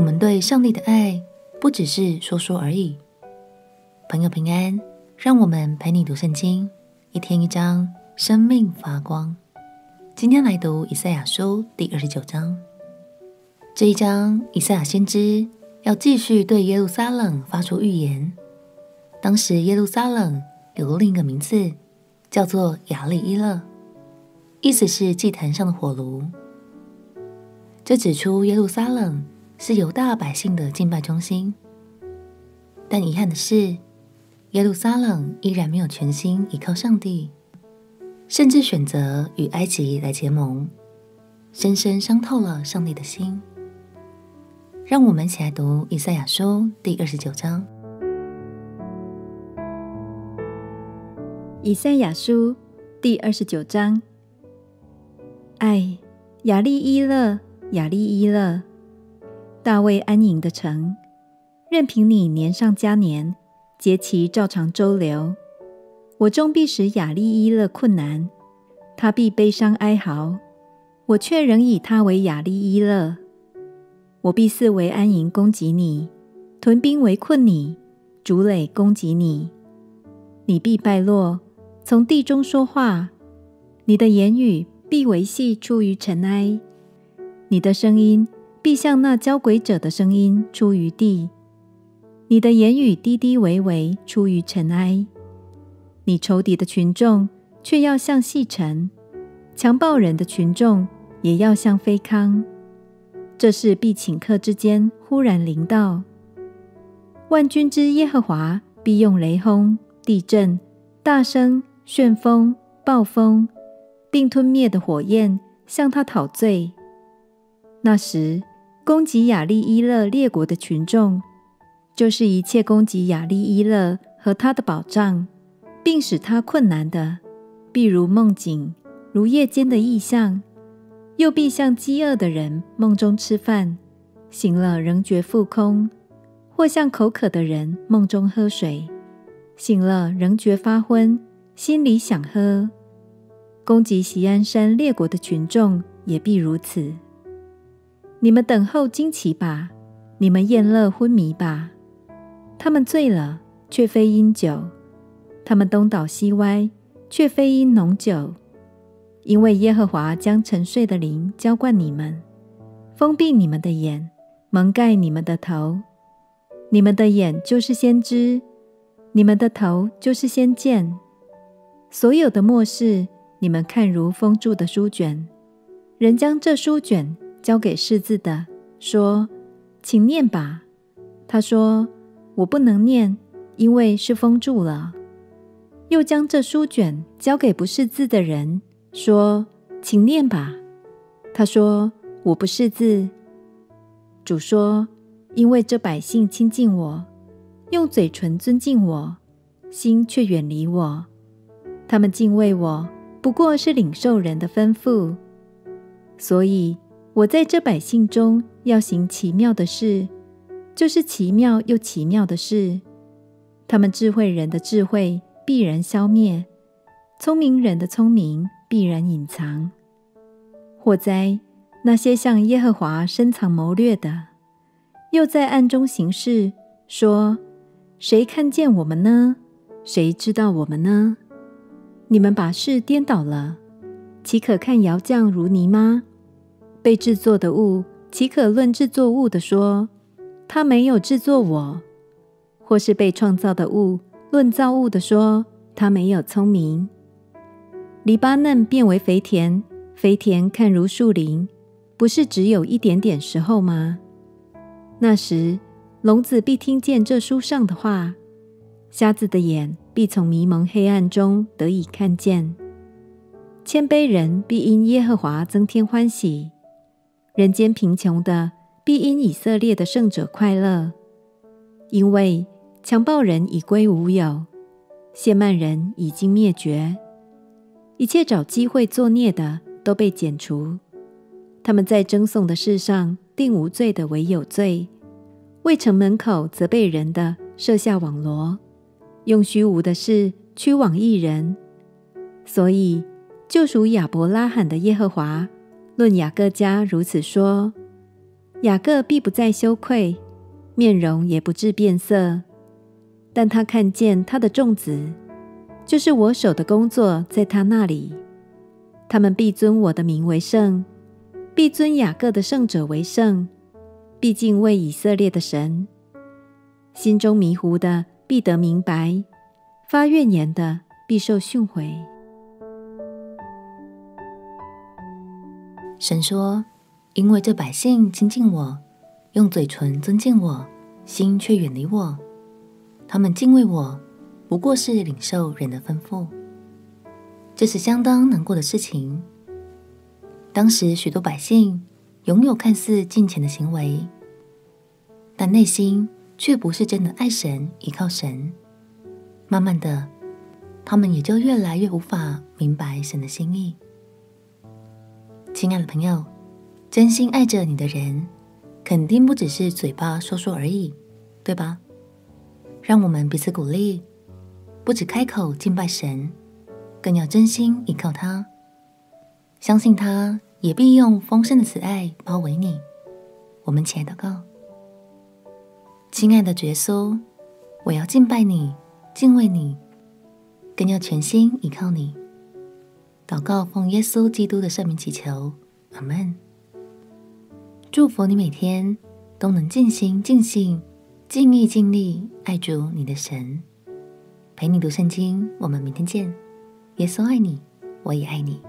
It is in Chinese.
我们对上帝的爱不只是说说而已。朋友平安，让我们陪你读圣经，一天一章，生命发光。今天来读以赛亚书第二十九章。这一章，以赛亚先知要继续对耶路撒冷发出预言。当时耶路撒冷有另一个名字，叫做亚利伊勒，意思是祭坛上的火炉。这指出耶路撒冷是犹大百姓的敬拜中心，但遗憾的是，耶路撒冷依然没有全心依靠上帝，甚至选择与埃及来结盟，深深伤透了上帝的心。让我们一起来读以赛亚书第二十九章。以赛亚书第二十九章，爱亚利伊勒。亚利伊勒，大卫安营的城，任凭你年上加年，节期照常周流，我终必使雅利伊勒困难，他必悲伤哀嚎，我却仍以他为雅利伊勒。我必四围安营攻击你，屯兵围困你，竹垒攻击你，你必败落，从地中说话，你的言语必维系出于尘埃。你的声音必像那交鬼者的声音出于地，你的言语低低微微出于尘埃。你仇敌的群众却要像细尘，强暴人的群众也要像飞糠。这是必顷刻之间忽然临到。万军之耶和华必用雷轰、地震、大声、旋风、暴风，并吞灭的火焰向他讨罪。那时，攻击亚利伊勒列国的群众，就是一切攻击亚利伊勒和他的保障，并使他困难的，必如梦境，如夜间的异象；又必像饥饿的人梦中吃饭，醒了仍觉腹空；或像口渴的人梦中喝水，醒了仍觉发昏，心里想喝。攻击锡安山列国的群众，也必如此。你们等候惊奇吧，你们宴乐昏迷吧。他们醉了，却非因酒；他们东倒西歪，却非因浓酒。因为耶和华将沉睡的灵浇灌你们，封闭你们的眼，蒙盖你们的头。你们的眼就是先知，你们的头就是先见。所有的末世，你们看如封住的书卷，人将这书卷。交给识字的说：“请念吧。”他说：“我不能念，因为是封住了。”又将这书卷交给不识字的人说：“请念吧。”他说：“我不识字。”主说：“因为这百姓亲近我，用嘴唇尊敬我，心却远离我。他们敬畏我，不过是领受人的吩咐，所以。”我在这百姓中要行奇妙的事，就是奇妙又奇妙的事。他们智慧人的智慧必然消灭，聪明人的聪明必然隐藏。祸哉！那些向耶和华深藏谋略的，又在暗中行事，说：“谁看见我们呢？谁知道我们呢？”你们把事颠倒了，岂可看窑匠如泥吗？被制作的物，岂可论制作物的说，他没有制作我；或是被创造的物，论造物的说，他没有聪明。黎巴嫩变为肥田，肥田看如树林，不是只有一点点时候吗？那时，聋子必听见这书上的话，瞎子的眼必从迷蒙黑暗中得以看见，谦卑人必因耶和华增添欢喜。人间贫穷的必因以色列的圣者快乐，因为强暴人已归无有，亵慢人已经灭绝，一切找机会作孽的都被剪除。他们在争讼的事上定无罪的为有罪，为城门口责备人的设下网罗，用虚无的事驱往一人。所以救赎亚伯拉罕的耶和华。论雅各家如此说：雅各必不再羞愧，面容也不致变色。但他看见他的众子，就是我手的工作，在他那里，他们必尊我的名为圣，必尊雅各的圣者为圣，必敬畏以色列的神。心中迷糊的必得明白，发怨言的必受训诲。神说：“因为这百姓亲近我，用嘴唇尊敬我，心却远离我。他们敬畏我，不过是领受人的吩咐。这是相当难过的事情。当时许多百姓拥有看似敬虔的行为，但内心……”却不是真的爱神、依靠神，慢慢的，他们也就越来越无法明白神的心意。亲爱的朋友，真心爱着你的人，肯定不只是嘴巴说说而已，对吧？让我们彼此鼓励，不止开口敬拜神，更要真心依靠他，相信他也必用丰盛的慈爱包围你。我们起来祷告。亲爱的耶稣，我要敬拜你，敬畏你，更要全心依靠你。祷告奉耶稣基督的圣名祈求，阿门。祝福你每天都能尽心尽性、尽意尽力爱主你的神。陪你读圣经，我们明天见。耶稣爱你，我也爱你。